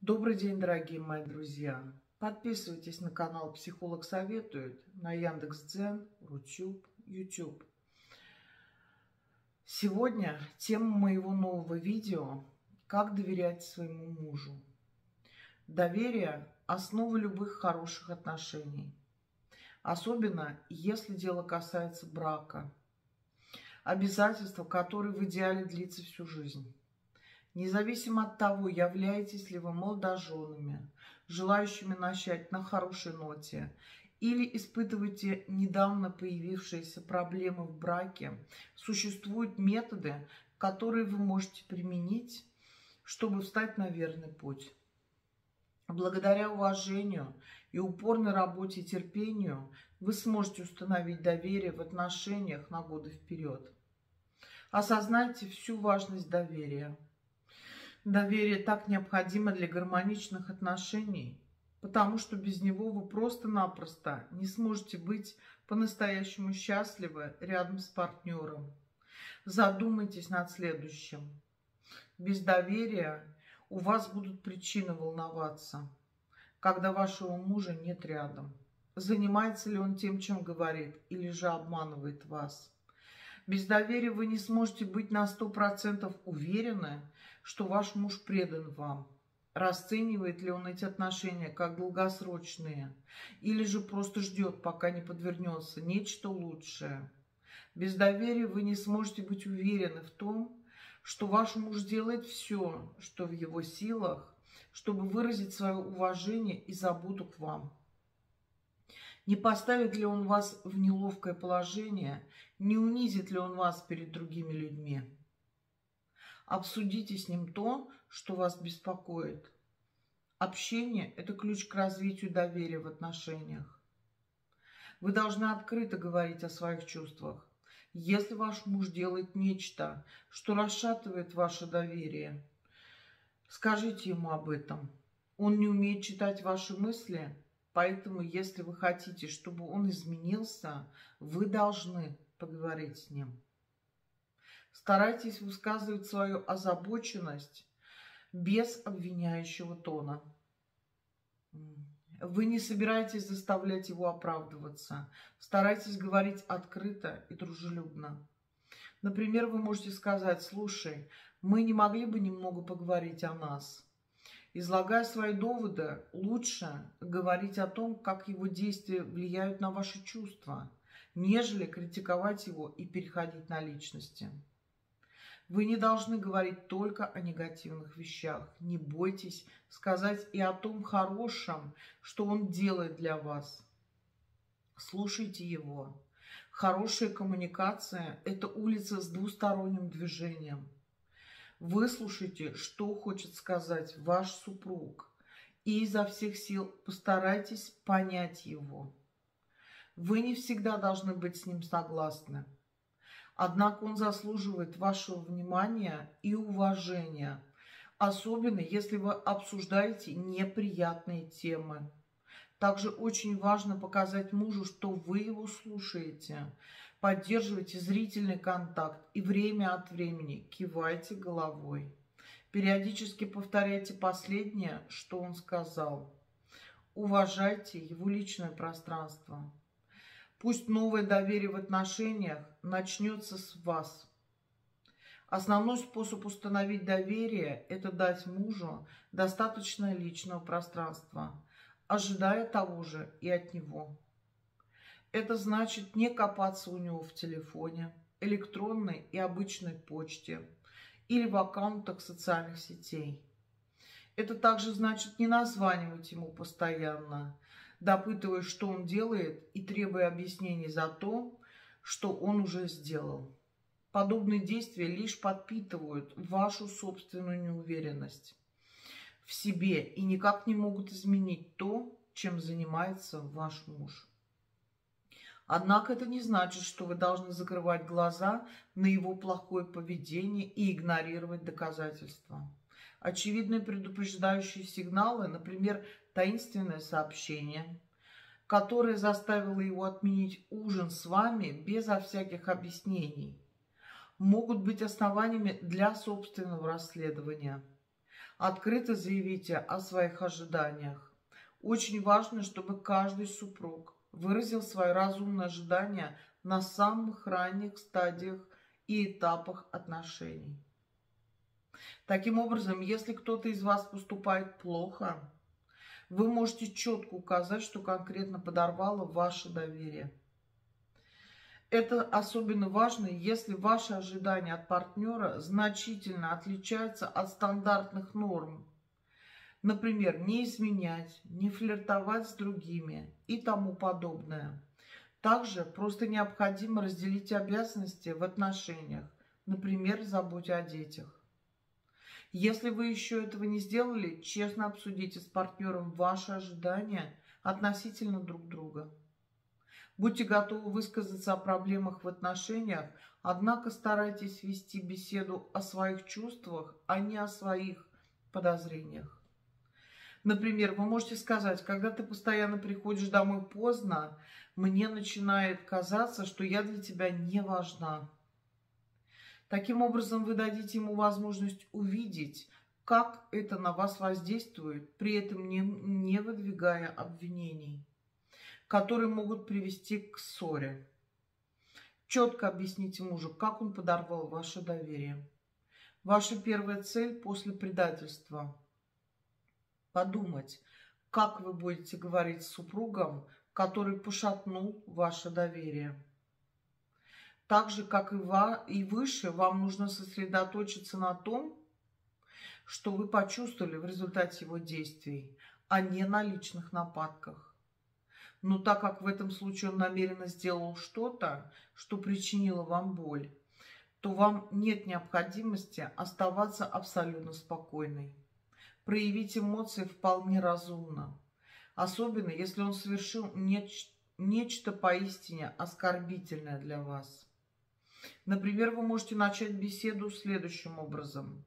Добрый день, дорогие мои друзья. Подписывайтесь на канал «Психолог советует» на Яндекс.Дзен, Рутюб, YouTube. Сегодня тема моего нового видео «Как доверять своему мужу». Доверие – основа любых хороших отношений. Особенно, если дело касается брака. Обязательства, которые в идеале длится всю жизнь. Независимо от того, являетесь ли вы молодоженами, желающими начать на хорошей ноте, или испытываете недавно появившиеся проблемы в браке, существуют методы, которые вы можете применить, чтобы встать на верный путь. Благодаря уважению и упорной работе и терпению вы сможете установить доверие в отношениях на годы вперед. Осознайте всю важность доверия – Доверие так необходимо для гармоничных отношений, потому что без него вы просто-напросто не сможете быть по-настоящему счастливы рядом с партнером. Задумайтесь над следующим. Без доверия у вас будут причины волноваться, когда вашего мужа нет рядом. Занимается ли он тем, чем говорит, или же обманывает вас? Без доверия вы не сможете быть на сто процентов уверены, что ваш муж предан вам. Расценивает ли он эти отношения как долгосрочные, или же просто ждет, пока не подвернется нечто лучшее. Без доверия вы не сможете быть уверены в том, что ваш муж делает все, что в его силах, чтобы выразить свое уважение и заботу к вам. Не поставит ли он вас в неловкое положение, не унизит ли он вас перед другими людьми. Обсудите с ним то, что вас беспокоит. Общение – это ключ к развитию доверия в отношениях. Вы должны открыто говорить о своих чувствах. Если ваш муж делает нечто, что расшатывает ваше доверие, скажите ему об этом. Он не умеет читать ваши мысли, поэтому если вы хотите, чтобы он изменился, вы должны поговорить с ним. Старайтесь высказывать свою озабоченность без обвиняющего тона. Вы не собираетесь заставлять его оправдываться. Старайтесь говорить открыто и дружелюбно. Например, вы можете сказать, слушай, мы не могли бы немного поговорить о нас. Излагая свои доводы, лучше говорить о том, как его действия влияют на ваши чувства, нежели критиковать его и переходить на личности. Вы не должны говорить только о негативных вещах. Не бойтесь сказать и о том хорошем, что он делает для вас. Слушайте его. Хорошая коммуникация – это улица с двусторонним движением. Выслушайте, что хочет сказать ваш супруг, и изо всех сил постарайтесь понять его. Вы не всегда должны быть с ним согласны. Однако он заслуживает вашего внимания и уважения, особенно если вы обсуждаете неприятные темы. Также очень важно показать мужу, что вы его слушаете. Поддерживайте зрительный контакт и время от времени кивайте головой. Периодически повторяйте последнее, что он сказал. Уважайте его личное пространство. Пусть новое доверие в отношениях начнется с вас. Основной способ установить доверие – это дать мужу достаточно личного пространства, ожидая того же и от него. Это значит не копаться у него в телефоне, электронной и обычной почте или в аккаунтах социальных сетей. Это также значит не названивать ему постоянно, допытываясь, что он делает, и требуя объяснений за то, что он уже сделал. Подобные действия лишь подпитывают вашу собственную неуверенность в себе и никак не могут изменить то, чем занимается ваш муж. Однако это не значит, что вы должны закрывать глаза на его плохое поведение и игнорировать доказательства. Очевидные предупреждающие сигналы, например, таинственное сообщение, которое заставило его отменить ужин с вами безо всяких объяснений, могут быть основаниями для собственного расследования. Открыто заявите о своих ожиданиях. Очень важно, чтобы каждый супруг выразил свои разумные ожидания на самых ранних стадиях и этапах отношений. Таким образом, если кто-то из вас поступает плохо, вы можете четко указать, что конкретно подорвало ваше доверие. Это особенно важно, если ваши ожидания от партнера значительно отличаются от стандартных норм. Например, не изменять, не флиртовать с другими и тому подобное. Также просто необходимо разделить обязанности в отношениях, например, заботе о детях. Если вы еще этого не сделали, честно обсудите с партнером ваши ожидания относительно друг друга. Будьте готовы высказаться о проблемах в отношениях, однако старайтесь вести беседу о своих чувствах, а не о своих подозрениях. Например, вы можете сказать, когда ты постоянно приходишь домой поздно, мне начинает казаться, что я для тебя не важна. Таким образом, вы дадите ему возможность увидеть, как это на вас воздействует, при этом не, не выдвигая обвинений, которые могут привести к ссоре. Четко объясните мужу, как он подорвал ваше доверие. Ваша первая цель после предательства – подумать, как вы будете говорить с супругом, который пошатнул ваше доверие. Так же, как и, выше, вам нужно сосредоточиться на том, что вы почувствовали в результате его действий, а не на личных нападках. Но так как в этом случае он намеренно сделал что-то, что причинило вам боль, то вам нет необходимости оставаться абсолютно спокойной. Проявить эмоции вполне разумно, особенно если он совершил неч нечто поистине оскорбительное для вас. Например, вы можете начать беседу следующим образом.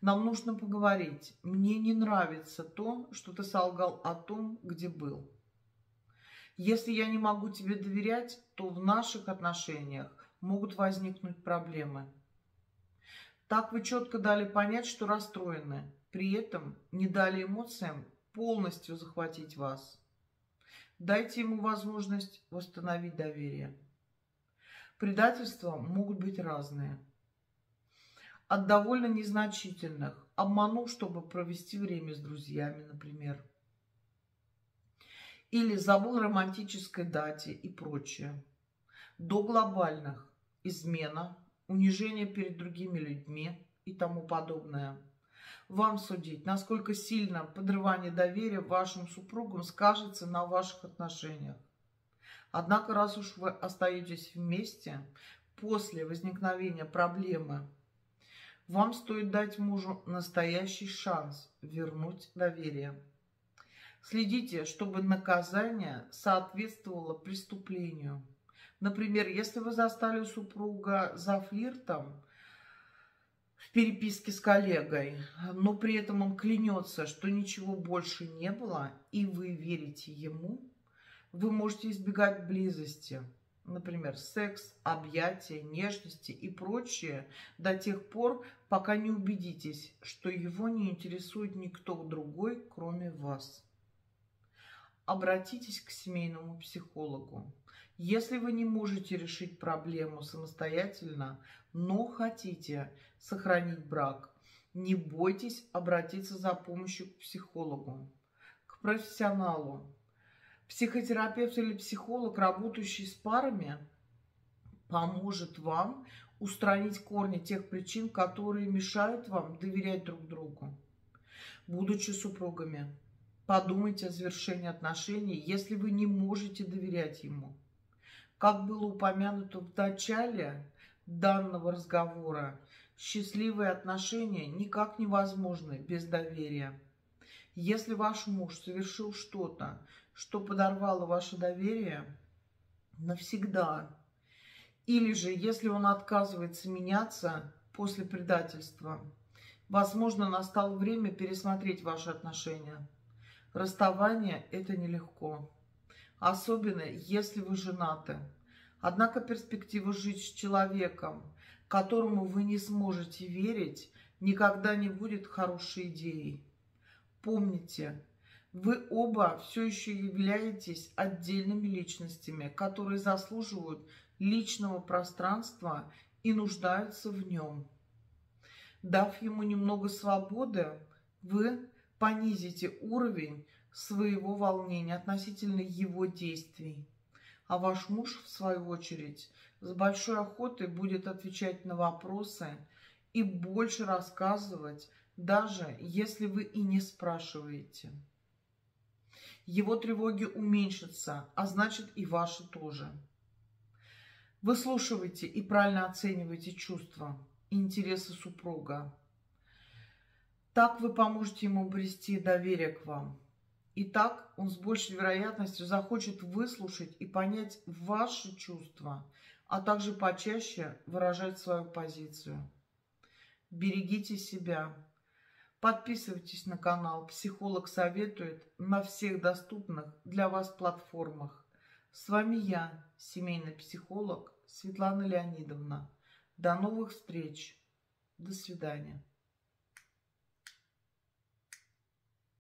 Нам нужно поговорить. Мне не нравится то, что ты солгал о том, где был. Если я не могу тебе доверять, то в наших отношениях могут возникнуть проблемы. Так вы четко дали понять, что расстроены. При этом не дали эмоциям полностью захватить вас. Дайте ему возможность восстановить доверие. Предательства могут быть разные. От довольно незначительных. Обманул, чтобы провести время с друзьями, например. Или забыл романтической дате и прочее. До глобальных. Измена, унижение перед другими людьми и тому подобное. Вам судить, насколько сильно подрывание доверия вашим супругам скажется на ваших отношениях. Однако, раз уж вы остаетесь вместе, после возникновения проблемы, вам стоит дать мужу настоящий шанс вернуть доверие. Следите, чтобы наказание соответствовало преступлению. Например, если вы застали супруга за флиртом переписке с коллегой, но при этом он клянется, что ничего больше не было, и вы верите ему – вы можете избегать близости, например, секс, объятия, нежности и прочее до тех пор, пока не убедитесь, что его не интересует никто другой, кроме вас. Обратитесь к семейному психологу. Если вы не можете решить проблему самостоятельно, но хотите сохранить брак, не бойтесь обратиться за помощью к психологу, к профессионалу, Психотерапевт или психолог, работающий с парами, поможет вам устранить корни тех причин, которые мешают вам доверять друг другу. Будучи супругами, подумайте о завершении отношений, если вы не можете доверять ему. Как было упомянуто в начале данного разговора, счастливые отношения никак невозможны без доверия. Если ваш муж совершил что-то, что подорвало ваше доверие навсегда. Или же, если он отказывается меняться после предательства, возможно, настало время пересмотреть ваши отношения. Расставание – это нелегко. Особенно, если вы женаты. Однако перспектива жить с человеком, которому вы не сможете верить, никогда не будет хорошей идеей. Помните, вы оба все еще являетесь отдельными личностями, которые заслуживают личного пространства и нуждаются в нем. Дав ему немного свободы, вы понизите уровень своего волнения относительно его действий. А ваш муж, в свою очередь, с большой охотой будет отвечать на вопросы и больше рассказывать, даже если вы и не спрашиваете. Его тревоги уменьшатся, а значит и ваши тоже. Выслушивайте и правильно оценивайте чувства интересы супруга. Так вы поможете ему обрести доверие к вам. И так он с большей вероятностью захочет выслушать и понять ваши чувства, а также почаще выражать свою позицию. Берегите себя. Подписывайтесь на канал «Психолог советует» на всех доступных для вас платформах. С вами я, семейный психолог Светлана Леонидовна. До новых встреч. До свидания.